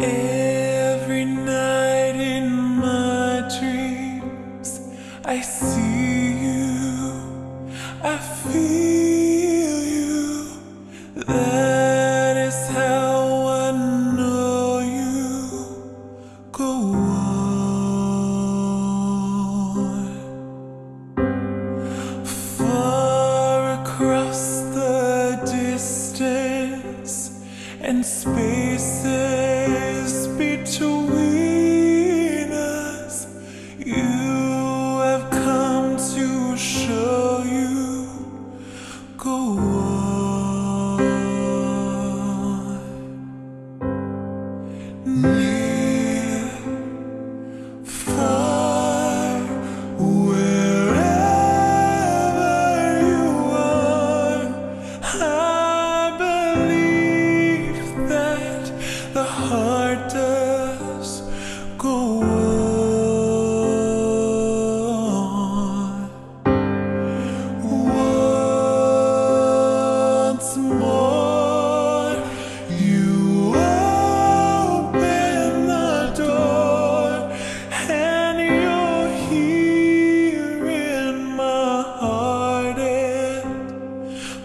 Every night in my dreams, I see you, I feel you. That is how I know you. Go on. Far across the distance and spaces.